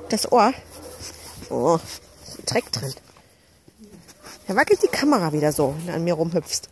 Guck, das Ohr. Oh, Dreck drin. Da wackelt die Kamera wieder so, wenn du an mir rumhüpfst.